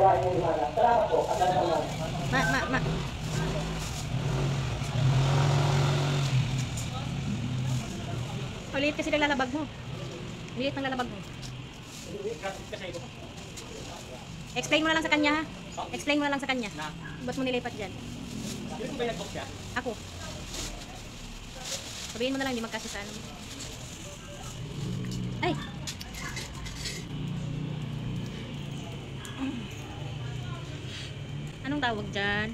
gawain ngayong umaga. Salamat po at salamat. Ma, ma, ma. Ulit kasi ng lalabag mo. Ulit ng lalabag mo. Explain mo na lang sa kanya ha. Explain mo na lang sa kanya. Ba't mo nilipat dyan? Ako. Sabihin mo na lang, hindi magkasya sa ano. Anong tawag dyan?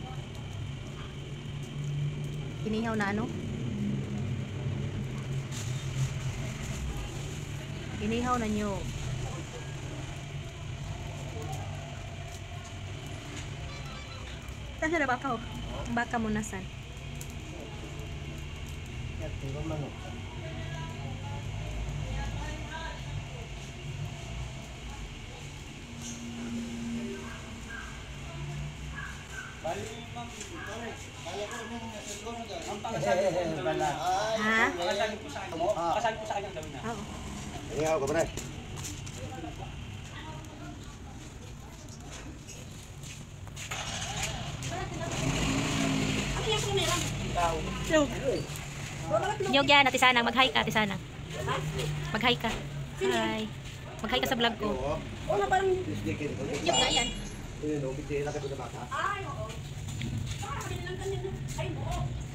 Inihaw na ano? Inihaw na nyo. Saan na baka oh? Ang baka mo nasan? Ang pangasabi ko sa gawin na. Ha? Pangasabi ko sa kanya. Pangasabi ko sa kanya gawin na. Oo. Ihaw ka ba na? Nyog yan, ati Sanang. Mag-hi ka, ati Sanang. Mag-hi ka. Hi. Mag-hi ka sa vlog ko. Nyog na yan. Nên 等，还有我。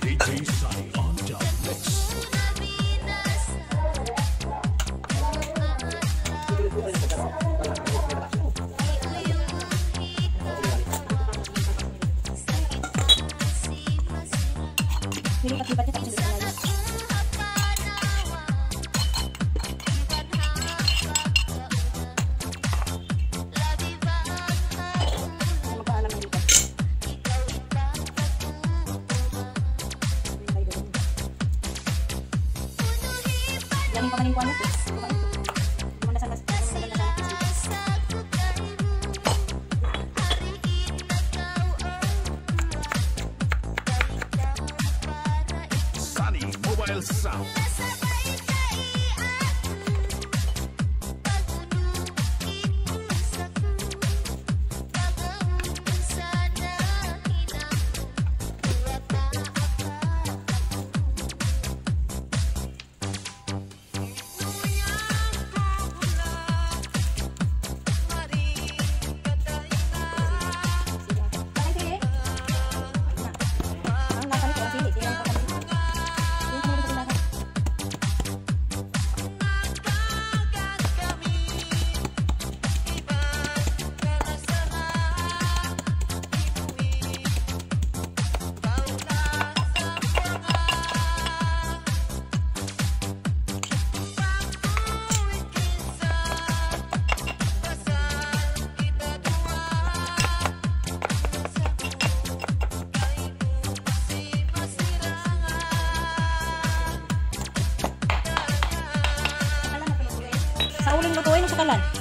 DJ Yan yung pamanin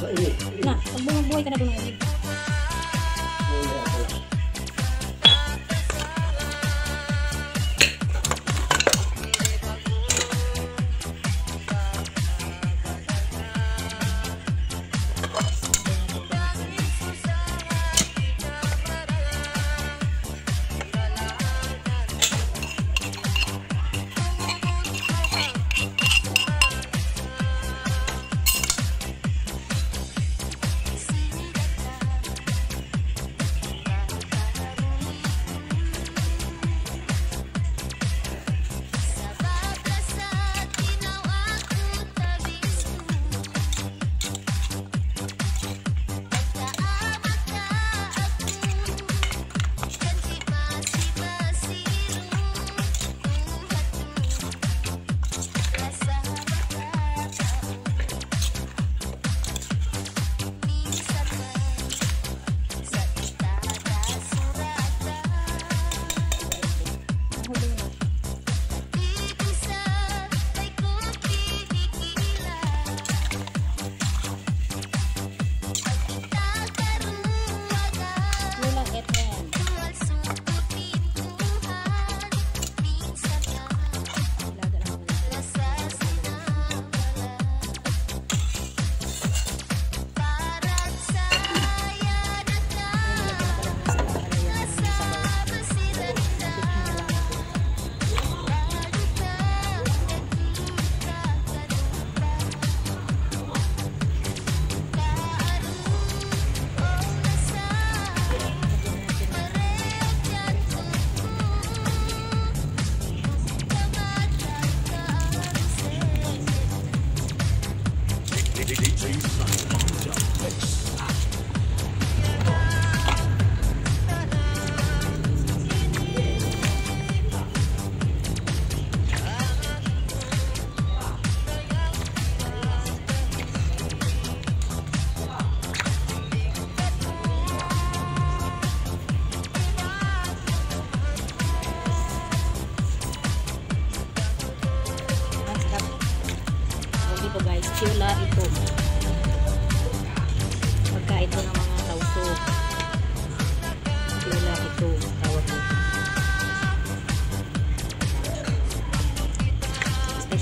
o sa kalan? Na, pag bumubuhay ka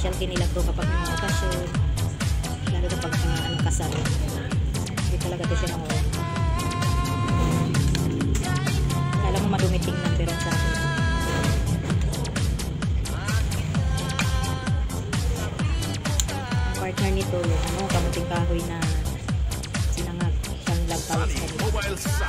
Specialty nila to kapag may mga okasyon. Lalo na pag mga ano, kasal. Hindi talaga ito siya. Alam mo madumi tingnan pero ang sarap. Ang partner nito yung ano, kamuting kahoy na sinangag siyang lagpalit Sunny sa